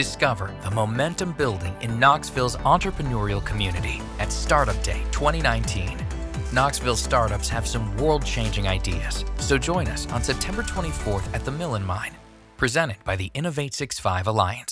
Discover the momentum building in Knoxville's entrepreneurial community at Startup Day 2019. Knoxville startups have some world changing ideas, so join us on September 24th at the Mill & Mine, presented by the Innov865 Alliance.